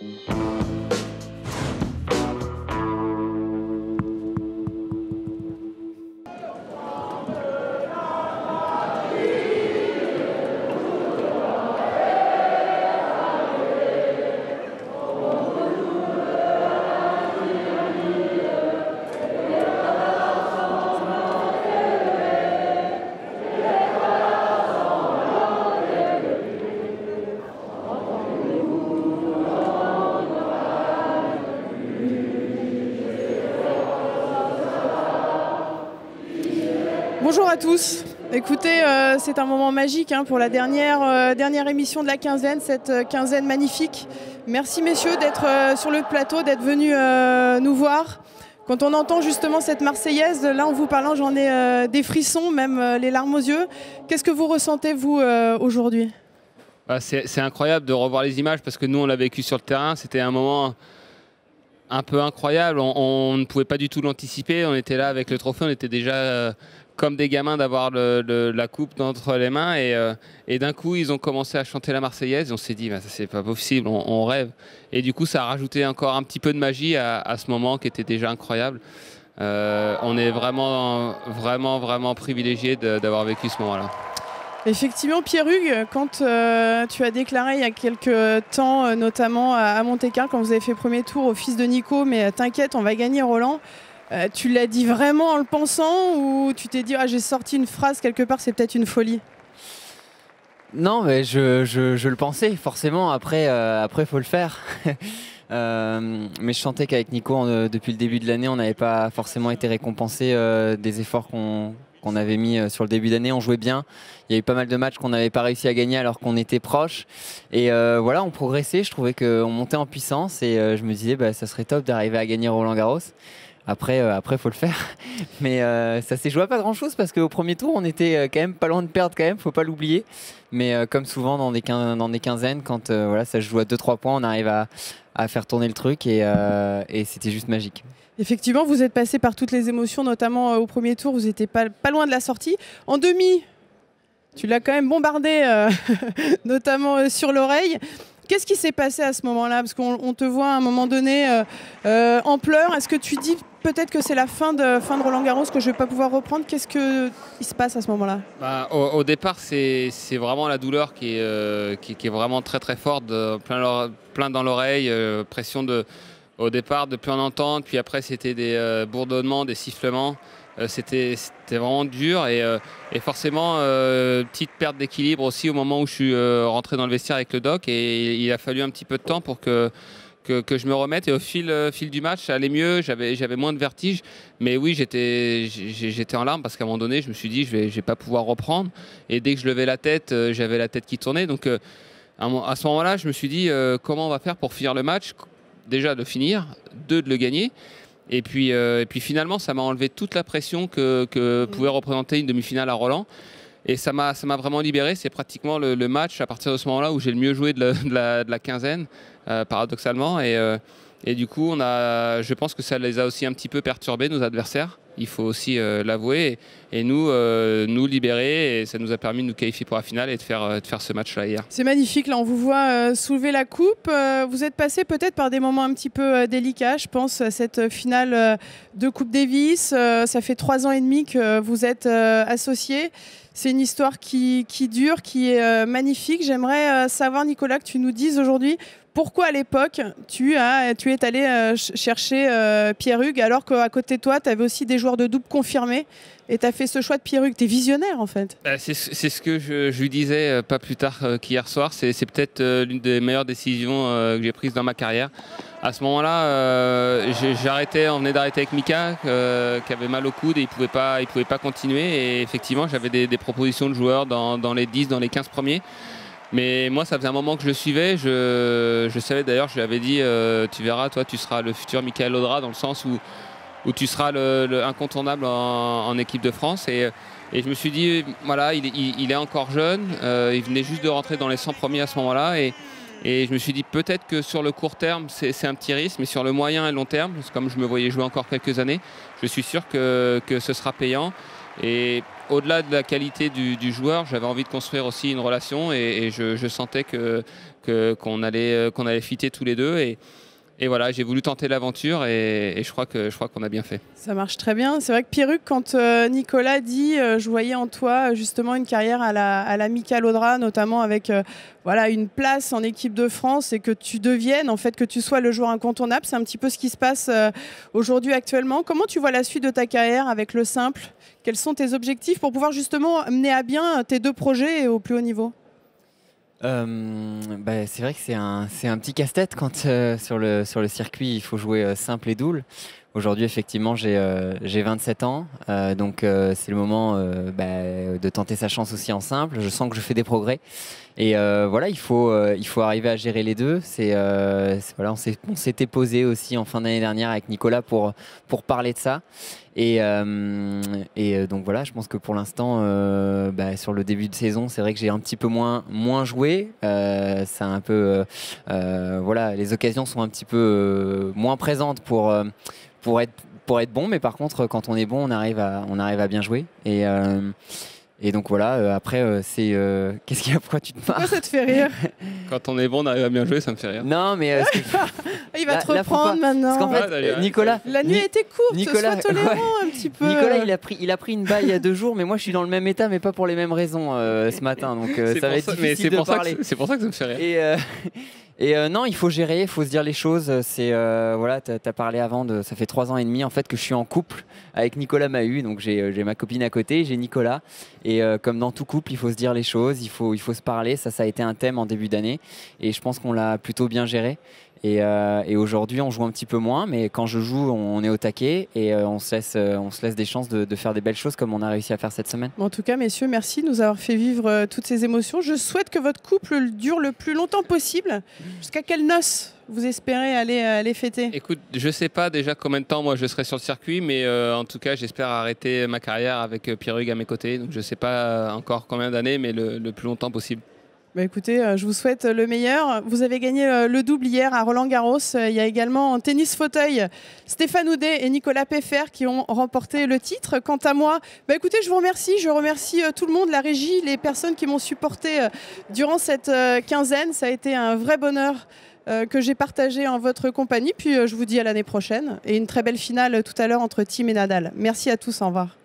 Música Bonjour à tous. Écoutez, euh, c'est un moment magique hein, pour la dernière, euh, dernière émission de la quinzaine, cette euh, quinzaine magnifique. Merci messieurs d'être sur le plateau, d'être venus nous voir. Quand on entend justement cette Marseillaise, là en vous parlant, j'en ai des frissons, même les larmes aux yeux. Qu'est-ce que vous ressentez vous aujourd'hui? Bah, C'est incroyable de revoir les images parce que nous on l'a vécu sur le terrain. C'était un moment un peu incroyable. On, ne pouvait pas du tout l'anticiper. On était là avec le trophée, on était déjà comme des gamins d'avoir la coupe entre les mains. Euh, et, d'un coup, ils ont commencé à chanter la Marseillaise. On s'est dit, bah, ça c'est pas possible, on, rêve. Et du coup, ça a rajouté encore un petit peu de magie à, ce moment qui était déjà incroyable. Euh, on est vraiment, vraiment, vraiment privilégié d'avoir vécu ce moment-là. Effectivement, Pierre-Hugues, quand euh, tu as déclaré il y a quelques temps, notamment à, Monte-Carlo, quand vous avez fait premier tour au fils de Nico, mais t'inquiète, on va gagner Roland. Euh, tu l'as dit vraiment en le pensant ou tu t'es dit ah, j'ai sorti une phrase quelque part, c'est peut-être une folie? Non, mais je, le pensais forcément. Après, euh, après faut le faire. Euh, mais je sentais qu'avec Nico, depuis le début de l'année, on n'avait pas forcément été récompensé des efforts qu'on avait mis sur le début d'année. On jouait bien. Il y a eu pas mal de matchs qu'on n'avait pas réussi à gagner alors qu'on était proche. Et voilà, on progressait. Je trouvais qu'on montait en puissance et je me disais, bah, ça serait top d'arriver à gagner Roland Garros. Après, euh, après, faut le faire. Mais euh, ça s'est joué à pas grand chose parce qu'au premier tour, on était euh, quand même pas loin de perdre quand même. Faut pas l'oublier. Mais comme souvent dans des, dans quinzaines, quand voilà, ça se joue à 2-3 points, on arrive à, faire tourner le truc et, c'était juste magique. Effectivement, vous êtes passé par toutes les émotions, notamment au premier tour. Vous n'étiez pas loin de la sortie. En demi, tu l'as quand même bombardé, notamment sur l'oreille. Qu'est-ce qui s'est passé à ce moment-là? Parce qu'on te voit à un moment donné en pleurs. Est-ce que tu dis peut-être que c'est la fin de, fin de Roland Garros que je ne vais pas pouvoir reprendre? Qu'est-ce qui se passe à ce moment-là? Bah, au, départ, c'est vraiment la douleur qui est, euh, vraiment très très forte, plein, plein, dans l'oreille, euh, pression de, au départ de plus en entendre, puis après c'était des euh, bourdonnements, des sifflements. C'était vraiment dur et, et forcément petite perte d'équilibre aussi au moment où je suis rentré dans le vestiaire avec le doc et il a fallu un petit peu de temps pour que que, je me remette. Et au fil, euh, du match, ça allait mieux, j'avais, moins de vertige. Mais oui, j'étais, en larmes parce qu'à un moment donné, je me suis dit, je vais, vais pas pouvoir reprendre. Et dès que je levais la tête, euh, j'avais la tête qui tournait. Donc euh, à ce moment-là, je me suis dit, comment on va faire pour finir le match? Déjà de finir, deux de le gagner. Et puis, et puis finalement, ça m'a enlevé toute la pression que, que pouvait représenter une demi-finale à Roland. Et ça m'a, ça m'a vraiment libéré. C'est pratiquement le, match à partir de ce moment-là où j'ai le mieux joué de la, de la, quinzaine, euh, paradoxalement. Et, euh, et, du coup, on a, je pense que ça les a aussi un petit peu perturbés, nos adversaires. Il faut aussi euh, l'avouer. Et, nous, nous libérer. Et ça nous a permis de nous qualifier pour la finale et de faire, de faire ce match-là hier. C'est magnifique. Là, on vous voit soulever la coupe. vous êtes passé peut-être par des moments un petit peu délicats. Je pense à cette finale de Coupe Davis. ça fait trois ans et demi que vous êtes associés. C'est une histoire qui, dure, qui est euh, magnifique. J'aimerais euh, savoir, Nicolas, que tu nous dises aujourd'hui pourquoi à l'époque tu, as, tu es allé euh, chercher Pierre Hugues alors qu'à côté de toi, tu avais aussi des joueurs de double confirmés et tu as fait ce choix de Pierre Hugues. Tu es visionnaire en fait. C'est ce que je, lui disais pas plus tard qu'hier soir. C'est peut-être l'une des meilleures décisions que j'ai prises dans ma carrière à ce moment-là, euh, j'arrêtais, on venait d'arrêter avec Mika, euh, qui avait mal au coude et il pouvait pas, pouvait pas continuer. Et effectivement, j'avais des, propositions de joueurs dans, les 10, dans les 15 premiers. Mais moi, ça faisait un moment que je le suivais. Je, savais d'ailleurs, je lui avais dit, euh, tu verras, toi, tu seras le futur Michael Audra dans le sens où, où tu seras le, incontournable en, équipe de France. Et, je me suis dit, voilà, il, il est encore jeune. il venait juste de rentrer dans les 100 premiers à ce moment-là. Et, et je me suis dit peut-être que sur le court terme, c'est un petit risque, mais sur le moyen et long terme, comme je me voyais jouer encore quelques années, je suis sûr que, que ce sera payant. Et au-delà de la qualité du, joueur, j'avais envie de construire aussi une relation et, je, sentais que qu'on allait qu'on allait fitter tous les deux et et voilà, j'ai voulu tenter l'aventure et, je crois que je crois qu'on a bien fait. Ça marche très bien. C'est vrai que Pierruc, quand euh, Nicolas dit, euh, je voyais en toi justement une carrière à la, à la notamment avec euh, voilà une place en équipe de France et que tu deviennes en fait que tu sois le joueur incontournable. C'est un petit peu ce qui se passe aujourd'hui actuellement. Comment tu vois la suite de ta carrière avec le simple? Quels sont tes objectifs pour pouvoir justement mener à bien tes deux projets au plus haut niveau? Euh, bah, c'est vrai que c'est un, un, petit casse-tête quand euh, sur, le, sur le circuit il faut jouer euh, simple et double. Aujourd'hui, effectivement, j'ai 27 ans, donc c'est le moment bah, de tenter sa chance aussi en simple. Je sens que je fais des progrès. Et voilà, il faut, il faut arriver à gérer les deux. C'est, voilà, on s'était posé aussi en fin d'année dernière avec Nicolas pour, pour parler de ça. Et, euh, euh, donc voilà, je pense que pour l'instant, euh, bah, sur le début de saison, c'est vrai que j'ai un petit peu moins, moins joué. c'est un peu, voilà, les occasions sont un petit peu moins présentes pour, pour, être, pour être bon, mais par contre, quand on est bon, on arrive à, on arrive à bien jouer. Et donc voilà, euh, après, euh, c'est. Euh, qu'est-ce qu'il y a Pourquoi tu te marres Pourquoi ça te fait rire Quand on est bon, on arrive à bien jouer, ça me fait rire. Non, mais. Il va te reprendre maintenant. Parce qu'en fait, Nicolas. La nuit a été courte, Nicolas, sois tolérant un petit peu. Nicolas, il a, pris, il a pris une baille il y a deux jours, mais moi je suis dans le même état, mais pas pour les mêmes raisons ce matin. Donc ça va être difficile de parler. C'est pour ça que ça me fait rire. Et, et euh, non, il faut gérer, il faut se dire les choses. C'est euh, voilà, tu as, parlé avant de, ça fait trois ans et demi en fait que je suis en couple avec Nicolas Mahut. Donc euh, j'ai ma copine à côté, j'ai Nicolas. Et comme dans tout couple, il faut se dire les choses, il faut il faut se parler. Ça, ça a été un thème en début d'année, et je pense qu'on l'a plutôt bien géré. Euh, et, aujourd'hui, on joue un petit peu moins, mais quand je joue, on est au taquet et euh, on, se laisse, euh, on se laisse des chances de, faire des belles choses comme on a réussi à faire cette semaine. en tout cas, messieurs, merci de nous avoir fait vivre toutes ces émotions. Je souhaite que votre couple dure le plus longtemps possible. Jusqu'à quelle noce vous espérez aller, aller fêter? Écoute, je sais pas déjà combien de temps moi je serai sur le circuit, mais en tout cas, j'espère arrêter ma carrière avec Pierre Hugues à mes côtés. Donc je sais pas encore combien d'années, mais le plus longtemps possible. Bah, écoutez, euh, je vous souhaite le meilleur. Vous avez gagné euh, le double hier à Roland Garros. Il y a également en tennis fauteuil Stéphane Houdet et Nicolas Peffer qui ont remporté le titre. Quant à moi, bah, écoutez, je vous remercie. Je remercie euh, tout le monde, la régie, les personnes qui m'ont supporté durant cette quinzaine. Ça a été un vrai bonheur que j'ai partagé en votre compagnie. Puis je vous dis à l'année prochaine et une très belle finale tout à l'heure entre Tim et Nadal. Merci à tous. Au revoir.